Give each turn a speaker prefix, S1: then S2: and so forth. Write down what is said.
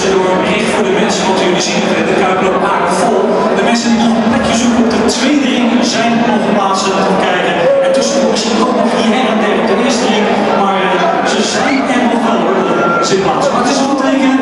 S1: tussendoor heen voor de mensen, want jullie zien het, de Kuip loopt vol. De mensen die nog een plekje zoeken op de tweede ring zijn nog plaatsen te krijgen. En tussendoor misschien ook nog hier en daar op de eerste ring, maar eh, ze zijn er nog wel hoor, plaatsen. plaats. Maar het is een goed teken,